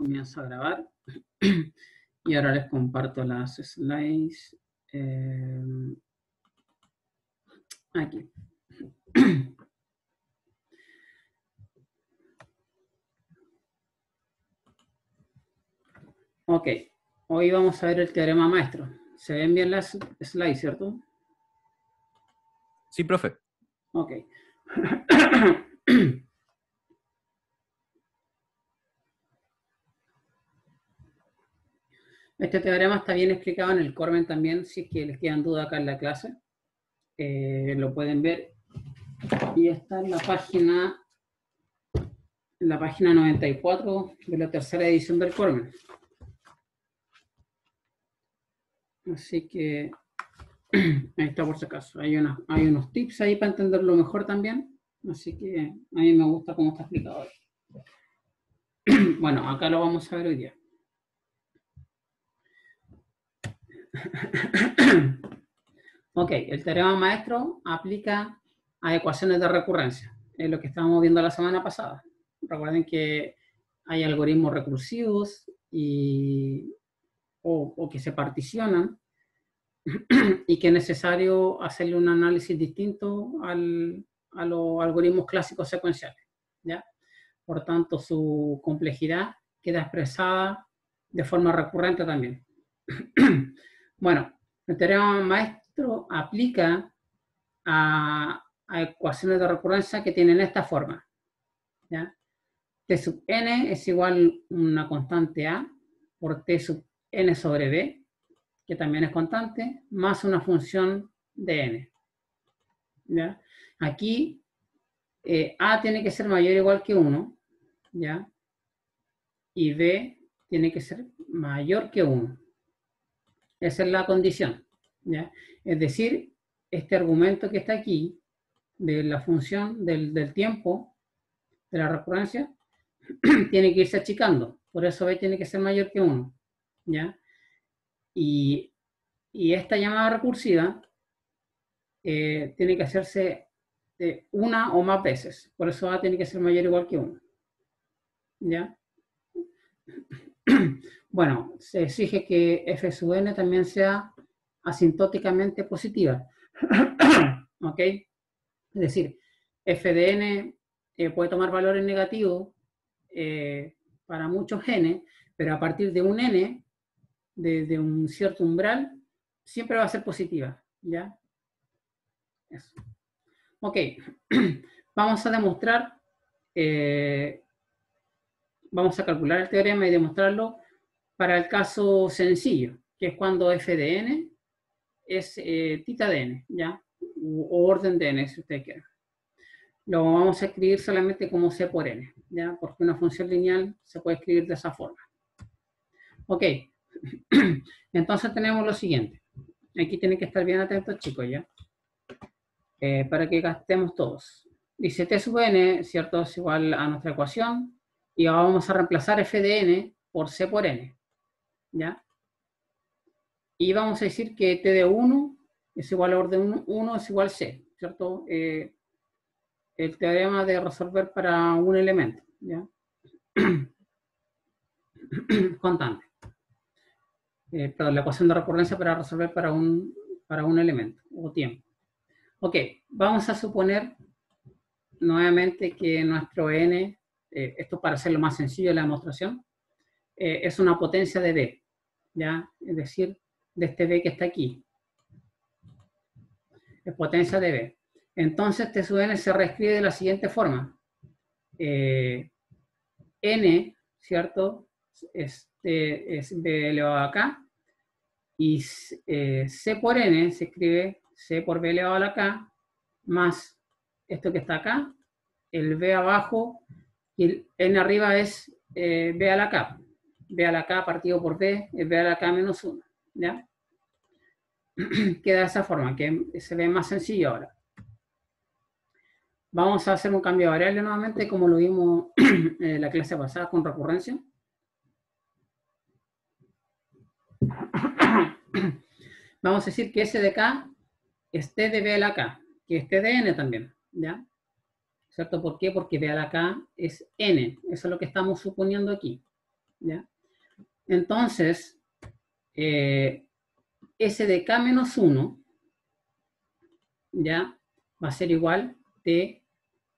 Comienzo a grabar. y ahora les comparto las slides. eh, aquí. Ok, hoy vamos a ver el teorema maestro. ¿Se ven bien las slides, cierto? Sí, profe. Ok. Este teorema está bien explicado en el Cormen también, si es que les quedan dudas acá en la clase. Eh, lo pueden ver. Y está en la página, la página 94 de la tercera edición del Cormen. Así que ahí está por si acaso. Hay, una- unos tips ahí para entenderlo mejor también. Así que a mí me gusta cómo está explicado. Bueno, acá lo vamos a ver hoy día. Ok, el teorema maestro aplica a ecuaciones de recurrencia. Es lo que estábamos viendo la semana pasada. Recuerden que hay algoritmos recursivos y, o, o que se particionan y que es necesario hacerle un análisis distinto al- a los algoritmos clásicos secuenciales. ¿ya? Por tanto, su complejidad queda expresada de forma recurrente también. bueno, el teorema maestro aplica a, ecuaciones de recurrencia que tienen esta forma. ¿ya? T sub n es igual a una constante a por T sub n sobre b, que también es constante, más una función de n. ¿ya? Aquí eh, a tiene que ser mayor o igual que 1, ¿ya? Y b tiene que ser mayor que 1. Esa es la condición, ¿ya? Es decir, este argumento que está aquí, de la función del, del tiempo, de la recurrencia, tiene que irse achicando. Por eso b tiene que ser mayor que 1, ¿ya? Y, y esta llamada recursiva eh, tiene que hacerse eh, una o más veces. Por eso A tiene que ser mayor o igual que 1. ¿Ya? Bueno, se exige que f sub n también sea asintóticamente positiva. ¿Ok? Es decir, f de n eh, puede tomar valores negativos eh, para muchos n, pero a partir de un n, de, de un cierto umbral, siempre va a ser positiva. ¿Ya? Eso. Ok, vamos a demostrar, eh, vamos a calcular el teorema y demostrarlo para el caso sencillo, que es cuando f de n es eh, tita de n, ¿ya? O, orden de n, si usted quiere. Lo vamos a escribir solamente como c por n, ¿ya? Porque una función lineal se puede escribir de esa forma. Ok, entonces tenemos lo siguiente. Aquí tienen que estar bien atentos, chicos, ¿ya? eh, para que gastemos todos. Dice t sub n, ¿cierto? Es igual a nuestra ecuación. Y vamos a reemplazar f de n por c por n. ¿Ya? Y vamos a decir que t de 1 es igual a orden 1, 1 es igual a c, ¿cierto? Eh, el teorema de resolver para un elemento, ¿ya? Constante. Eh, perdón, la ecuación de recurrencia para resolver para un, para un elemento o tiempo. Ok, vamos a suponer nuevamente que nuestro n, eh, esto para hacerlo más sencillo la demostración, eh, es una potencia de b, ¿ya? Es decir, de este b que está aquí. Es potencia de b. Entonces, T sub n se reescribe de la siguiente forma. Eh, n, ¿cierto? Este es b elevado a k. Y c por n se escribe c por b elevado a la k más esto que está acá, el b abajo y n arriba es eh, b a la k. b a la k partido por b es b a la k menos 1. ¿Ya? Queda de esa forma, que se ve más sencillo ahora. Vamos a hacer un cambio de variable nuevamente, como lo vimos en la clase pasada con recurrencia. Vamos a decir que S de K es T de B a la K, que es T de N también, ¿ya? ¿Cierto? ¿Por qué? Porque B a la K es N, eso es lo que estamos suponiendo aquí, ¿ya? Entonces, eh, S de K menos 1, ¿ya? Va a ser igual T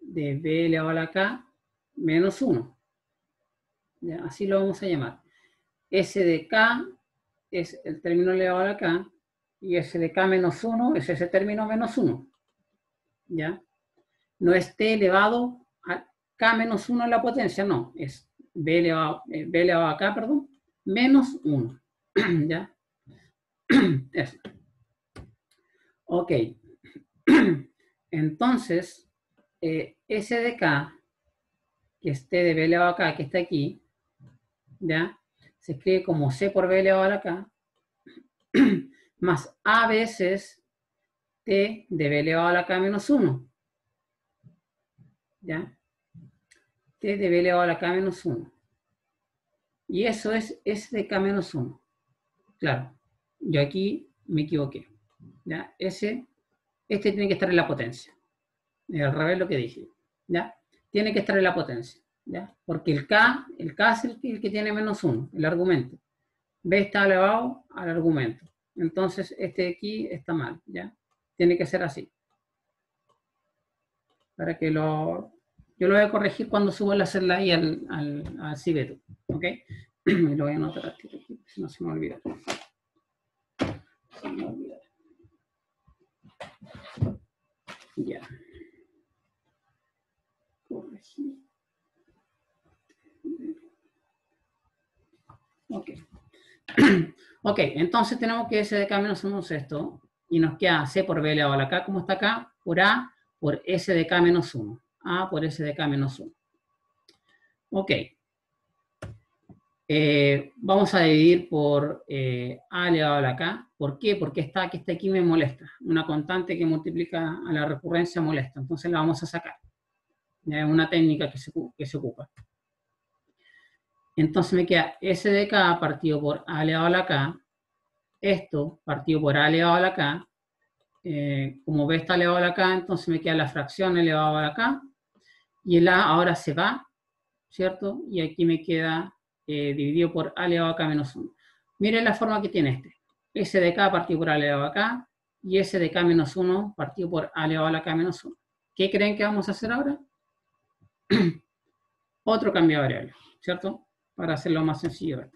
de B elevado a la K menos 1. ¿Ya? Así lo vamos a llamar. S de K es el término elevado a la K y S de K menos 1 es ese término menos 1. ¿Ya? No es T elevado a K menos 1 en la potencia, no, es B elevado, eh, B elevado a K, perdón, menos 1. ¿Ya? Eso. Ok. Entonces, eh, S de K, que esté de B elevado a K, que está aquí, ¿ya? Se escribe como C por B elevado a K, más A veces T de B elevado a la K menos 1. ¿Ya? T de B elevado a la K menos 1. Y eso es S de K menos 1. Claro, yo aquí me equivoqué. ¿Ya? Ese, este tiene que estar en la potencia. Al revés lo que dije. ¿Ya? Tiene que estar en la potencia. ¿Ya? Porque el K, el K es el que, tiene menos 1, el argumento. B está elevado al argumento. Entonces, este de aquí está mal, ¿ya? Tiene que ser así. Para que lo... Yo lo voy a corregir cuando subo la celda ahí al, al, al Cibeto, ¿ok? y lo voy a anotar aquí, si no se me olvida. Se me olvida. Ya. Corregir. Ok. ok, entonces tenemos que S de menos 1 es esto, y nos queda C por B elevado a la K, como está acá, por A por S de K menos 1. A por S de K menos 1. Ok. Eh, vamos a dividir por eh, A elevado a la K. ¿Por qué? Porque esta que está aquí me molesta. Una constante que multiplica a la recurrencia molesta. Entonces la vamos a sacar. Es una técnica que se, que se ocupa. Entonces me queda S de K partido por A elevado a la K. Esto partido por A elevado a la K. Eh, como B está elevado a la K, entonces me queda la fracción elevado a la K. Y el A ahora se va, ¿cierto? Y aquí me queda eh, dividido por A elevado a K menos 1. Miren la forma que tiene este. S de K partido por A elevado a K. Y S de K menos 1 partido por A elevado a la K menos 1. ¿Qué creen que vamos a hacer ahora? Otro cambio de variable, ¿cierto? para hacerlo más sencillo.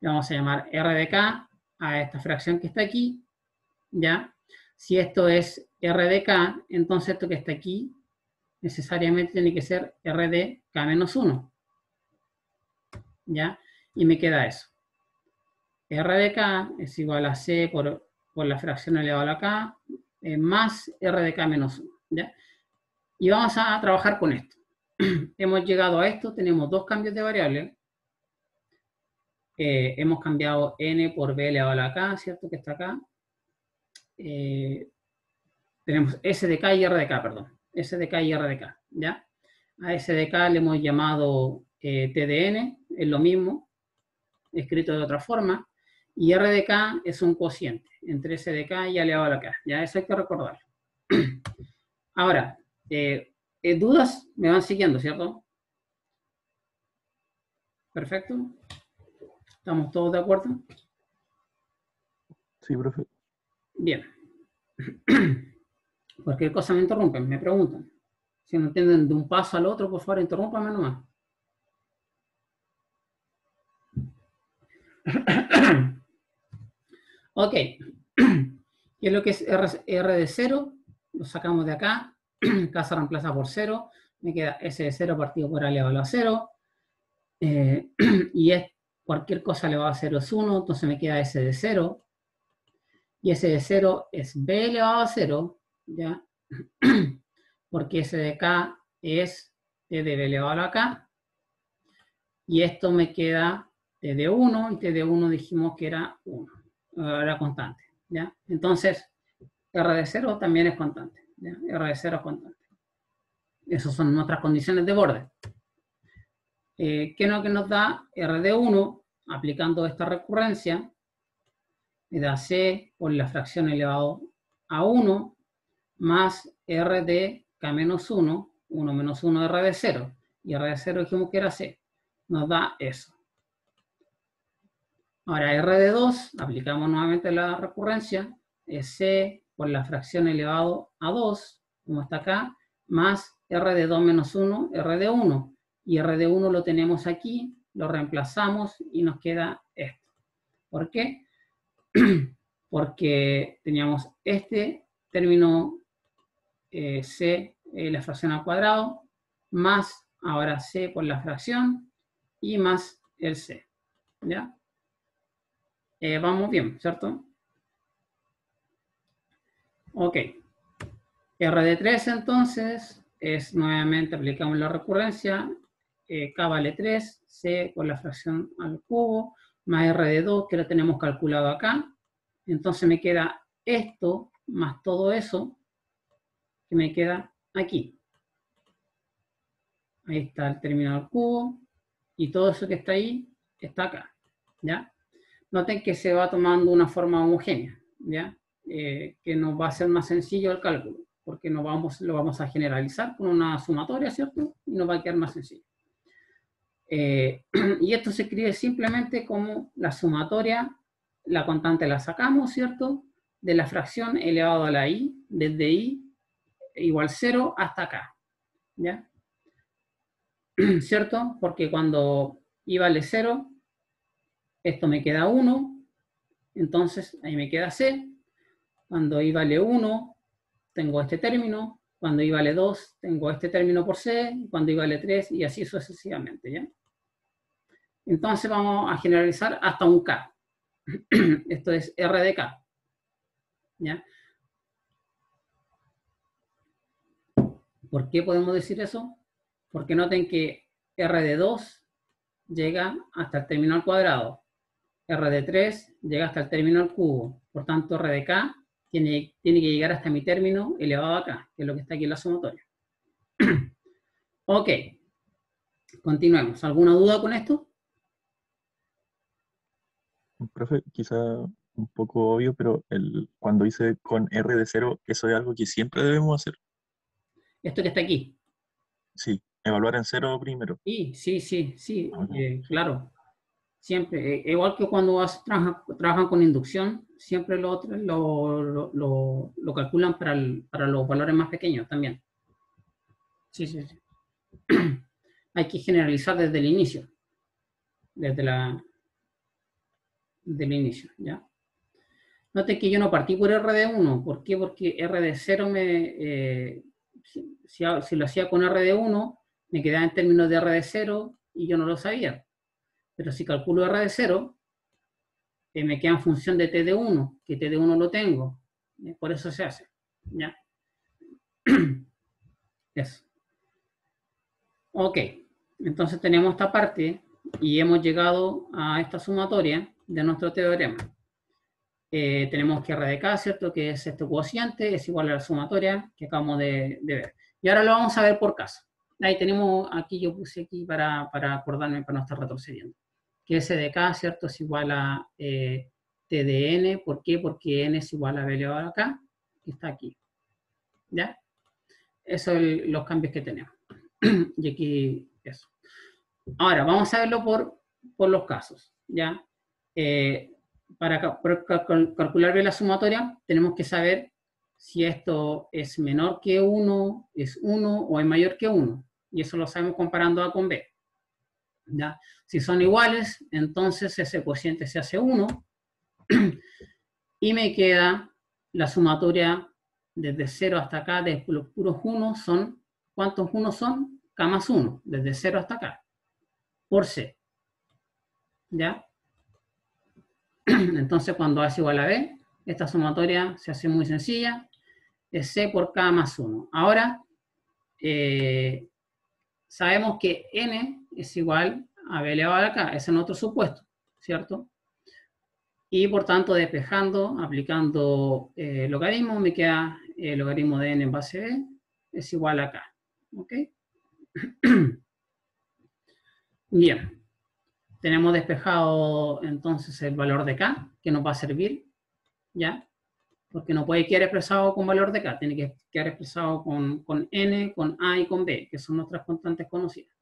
Le vamos a llamar R de K a esta fracción que está aquí, ¿ya? Si esto es R de K, entonces esto que está aquí necesariamente tiene que ser R de K menos 1, ¿ya? Y me queda eso. R de K es igual a C por, la fracción elevada a la K eh, más R de K menos 1, ¿ya? Y vamos a trabajar con esto. Hemos llegado a esto, tenemos dos cambios de variable, eh, hemos cambiado n por b elevado a la k, ¿cierto? Que está acá. Eh, tenemos s de k y r de k, perdón. s de k y r de k, ¿ya? A s de k le hemos llamado eh, t de n, es lo mismo, escrito de otra forma. Y r de k es un cociente entre s de k y elevado a la k, ¿ya? Eso hay que recordar. Ahora, dudas me van siguiendo, ¿cierto? Perfecto. ¿Estamos todos de acuerdo? Sí, profe. Bien. Cualquier cosa me interrumpen, me preguntan. Si no entienden de un paso al otro, por favor, interrúmpame nomás. ok. ¿Qué es lo que es R, de 0? Lo sacamos de acá. Se reemplaza por 0. Me queda S de 0 partido por A elevado a 0. Eh, y es cualquier cosa le va a 0 es 1, entonces me queda S de 0. Y S de 0 es B elevado a 0, ¿ya? Porque S de K es T de B elevado a K. Y esto me queda T de 1, y T de 1 dijimos que era 1, era constante, ¿ya? Entonces, R de 0 también es constante, ¿ya? R de 0 es constante. Esas son nuestras condiciones de borde. Eh, ¿Qué es lo que nos da R de 1? aplicando esta recurrencia, me da c por la fracción elevado a 1 más r de k menos 1, 1 menos 1 r de 0, y r de 0 dijimos que era c, nos da eso. Ahora, R de 2, aplicamos nuevamente la recurrencia, es C por la fracción elevado a 2, como está acá, más R de 2 menos 1, R de 1. Y R de 1 lo tenemos aquí, lo reemplazamos y nos queda esto. ¿Por qué? Porque teníamos este término eh, C, eh, la fracción al cuadrado, más ahora C por la fracción y más el C. ¿Ya? Eh, vamos bien, ¿cierto? Ok. R de 3 entonces es nuevamente aplicamos la recurrencia, eh, K vale 3, C por la fracción al cubo, más R de 2 que lo tenemos calculado acá. Entonces me queda esto más todo eso que me queda aquí. Ahí está el término al cubo y todo eso que está ahí está acá. ¿Ya? Noten que se va tomando una forma homogénea, ¿ya? Eh, que nos va a ser más sencillo el cálculo, porque no vamos, lo vamos a generalizar con una sumatoria, ¿cierto? Y nos va a quedar más sencillo. Eh, y esto se escribe simplemente como la sumatoria, la constante la sacamos, ¿cierto? De la fracción elevado a la i, desde i igual 0 hasta acá, ¿ya? ¿Cierto? Porque cuando i vale 0, esto me queda 1, entonces ahí me queda C. Cuando i vale 1, tengo este término. Cuando i vale 2, tengo este término por C. Cuando i vale 3, y así sucesivamente, ¿ya? Entonces vamos a generalizar hasta un K. Esto es R de K. ¿Ya? ¿Por qué podemos decir eso? Porque noten que R de 2 llega hasta el término al cuadrado. R de 3 llega hasta el término al cubo. Por tanto, R de K tiene, tiene que llegar hasta mi término elevado a K, que es lo que está aquí en la sumatoria. ok. Continuemos. ¿Alguna duda con esto? Profe, quizá un poco obvio, pero el, cuando hice con R de 0, ¿eso es algo que siempre debemos hacer? Esto que está aquí. Sí, evaluar en cero primero. Sí, sí, sí, sí, eh, claro. Siempre, eh, igual que cuando trabajan, con inducción, siempre lo, lo, lo, lo calculan para, para, los valores más pequeños también. Sí, sí, sí. Hay que generalizar desde el inicio, desde la del inicio, ¿ya? Note que yo no partí por R de 1, ¿por qué? Porque R de 0 me, eh, si, lo hacía con R de 1, me quedaba en términos de R de 0 y yo no lo sabía. Pero si calculo R de 0, eh, me queda en función de T de 1, que T de 1 lo tengo. Eh, por eso se hace. ¿Ya? Eso. Ok. Entonces tenemos esta parte y hemos llegado a esta sumatoria de nuestro teorema. Eh, tenemos que R de K, ¿cierto? Que es este cociente, es igual a la sumatoria que acabamos de, ver. Y ahora lo vamos a ver por caso. Ahí tenemos, aquí yo puse aquí para, para acordarme, para no estar retrocediendo que K, ¿cierto? Es igual a eh, T de N. ¿Por qué? Porque N es igual a B elevado a K, que está aquí. ¿Ya? Esos son los cambios que tenemos. y aquí, eso. Ahora, vamos a verlo por, por los casos, ¿ya? Eh, para, para, calcular bien la sumatoria, tenemos que saber si esto es menor que 1, es 1 o es mayor que 1. Y eso lo sabemos comparando A con B. Si son iguales, entonces ese cociente se hace 1 y me queda la sumatoria desde 0 hasta acá de los puros 1 son, ¿cuántos 1 son? K más 1, desde 0 hasta acá, por C. ¿Ya? Entonces cuando A es igual a B, esta sumatoria se hace muy sencilla, es C por K más 1. Ahora, eh, sabemos que N es igual a B elevado a K, es otro supuesto, ¿cierto? Y por tanto, despejando, aplicando eh, logaritmo, me queda el logaritmo de n en base B es igual a K. ¿Ok? Bien. Tenemos despejado entonces el valor de K, que nos va a servir, ¿ya? Porque no puede quedar expresado con valor de K, tiene que quedar expresado con, con N, con A y con B, que son nuestras constantes conocidas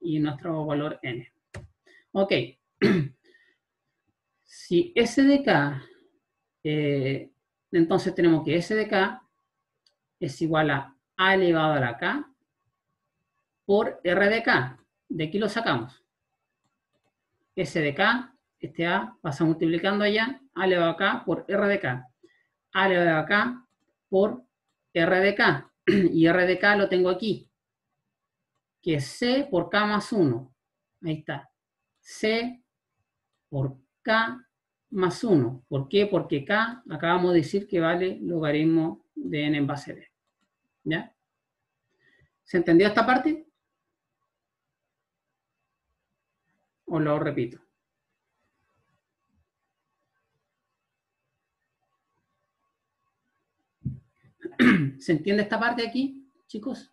y nuestro valor n. Ok. Si S de K, eh, entonces tenemos que S de K es igual a A elevado a la K por R de K. De aquí lo sacamos. S de K, este A pasa multiplicando allá, A elevado a K por R de K. A elevado a K por R de K. Y R de K lo tengo aquí, que es C por K más 1. Ahí está. C por K más 1. ¿Por qué? Porque K acabamos de decir que vale logaritmo de n en base b. ¿Ya? ¿Se entendió esta parte? ¿O lo repito? ¿Se entiende esta parte aquí, chicos?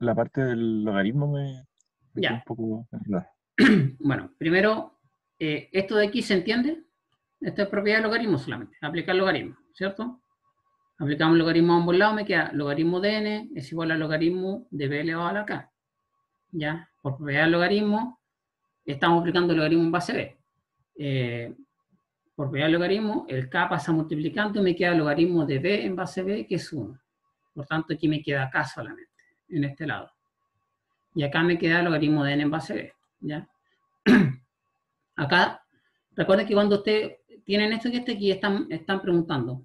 La parte del logaritmo me... me Ya. Un poco... no. Bueno, primero, eh, esto de aquí se entiende. Esta es propiedad de logaritmo solamente. Aplicar logaritmo, ¿cierto? Aplicamos logaritmo a ambos lados, me queda logaritmo de n es igual al logaritmo de b elevado a la k. ¿Ya? Por propiedad del logaritmo, estamos aplicando el logaritmo en base b. Eh, por propiedad del logaritmo, el k pasa multiplicando y me queda logaritmo de b en base b, que es 1. Por tanto, aquí me queda k solamente, en este lado. Y acá me queda logaritmo de n en base b. ¿Ya? Acá, recuerden que cuando ustedes tienen esto que está aquí, están, están preguntando,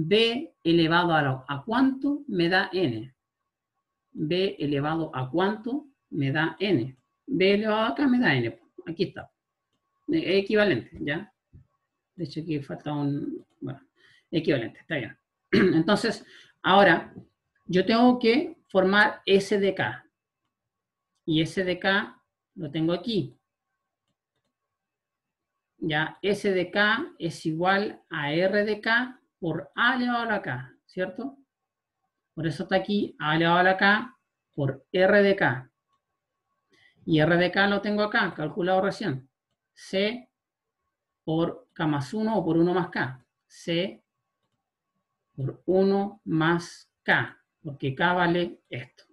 b elevado a, cuánto me da n. b elevado a cuánto me da n. b elevado a acá me da n. Aquí está. Es equivalente, ¿ya? De hecho, aquí falta un... Bueno, equivalente, está bien. Entonces, ahora, yo tengo que formar S de K. Y S de K lo tengo aquí. Ya, S de K es igual a R de K por A elevado a la K, ¿cierto? Por eso está aquí A elevado a la K por R de K. Y R de K lo tengo acá, calculado recién. C por K más 1 o por 1 más K. C por 1 más K, porque K vale esto.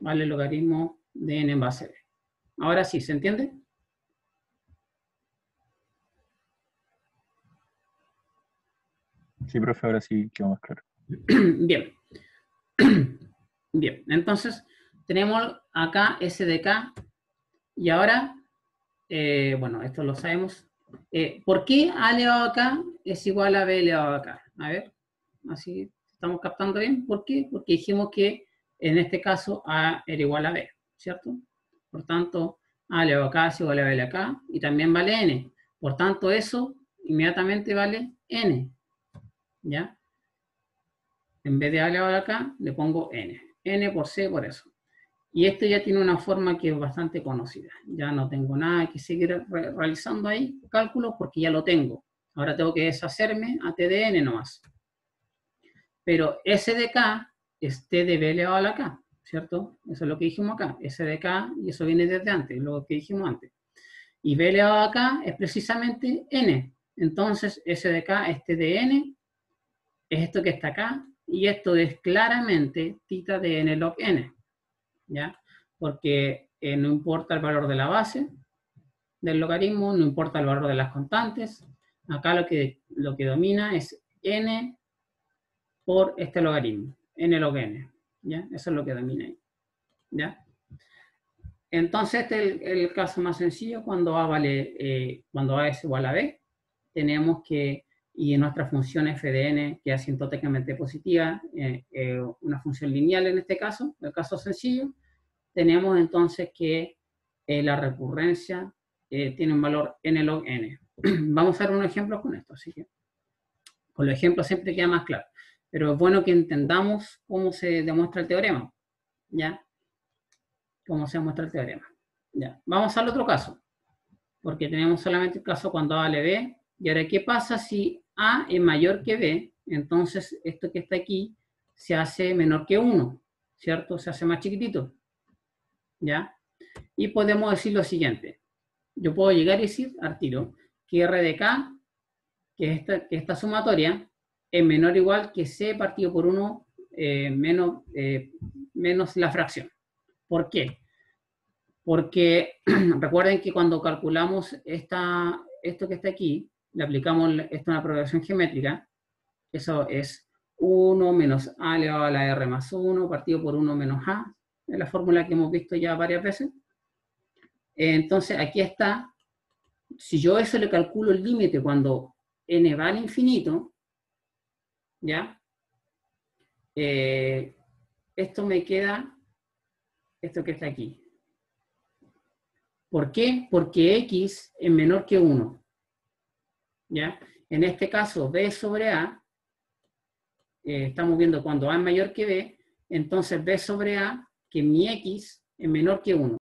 Vale el logaritmo de n en base b. Ahora sí, ¿se entiende? Sí, profe, ahora sí quedó más claro. Bien. Bien, entonces tenemos acá S de K y ahora, eh, bueno, esto lo sabemos. Eh, ¿Por qué A elevado a K es igual a B elevado a K? A ver, así estamos captando bien. ¿Por qué? Porque dijimos que en este caso A era igual a B, ¿cierto? Por tanto, A elevado a K es igual a B elevado a K y también vale N. Por tanto, eso inmediatamente vale N. ¿Ya? En vez de A elevado a la K, le pongo N. N por C por eso. Y esto ya tiene una forma que es bastante conocida. Ya no tengo nada que seguir re- realizando ahí, cálculos, porque ya lo tengo. Ahora tengo que deshacerme a T de N nomás. Pero S de K es T de B elevado a la K, ¿cierto? Eso es lo que dijimos acá. S de K, y eso viene desde antes, lo que dijimos antes. Y B elevado a K es precisamente N. Entonces, S de K es T de N, es esto que está acá, y esto es claramente tita de n log n, ¿ya? Porque eh, no importa el valor de la base del logaritmo, no importa el valor de las constantes, acá lo que, lo que domina es n por este logaritmo, n log n, ¿ya? Eso es lo que domina ahí, ¿ya? Entonces, este es el, caso más sencillo, cuando A vale, eh, cuando A es igual a B, tenemos que y en nuestra función f de n, que es asintóticamente positiva, eh, eh, una función lineal en este caso, el caso sencillo, tenemos entonces que eh, la recurrencia eh, tiene un valor n log n. Vamos a ver un ejemplo con esto, así que con los ejemplos siempre queda más claro. Pero es bueno que entendamos cómo se demuestra el teorema, ¿ya? Cómo se demuestra el teorema. Ya. Vamos al otro caso, porque tenemos solamente el caso cuando A B, y ahora, ¿qué pasa si A es mayor que B? Entonces, esto que está aquí se hace menor que 1, ¿cierto? Se hace más chiquitito, ¿ya? Y podemos decir lo siguiente. Yo puedo llegar y decir al que R de K, que esta, que esta sumatoria, es menor o igual que C partido por 1 eh, menos, eh, menos la fracción. ¿Por qué? Porque recuerden que cuando calculamos esta, esto que está aquí, le aplicamos esto a una progresión geométrica, eso es 1 menos a elevado a la r más 1 partido por 1 menos a, es la fórmula que hemos visto ya varias veces. Entonces, aquí está, si yo eso le calculo el límite cuando n va al infinito, ¿ya? Eh, esto me queda, esto que está aquí. ¿Por qué? Porque x es menor que 1. ¿Ya? En este caso, b sobre a, eh, estamos viendo cuando a es mayor que b, entonces b sobre a, que mi x es menor que 1.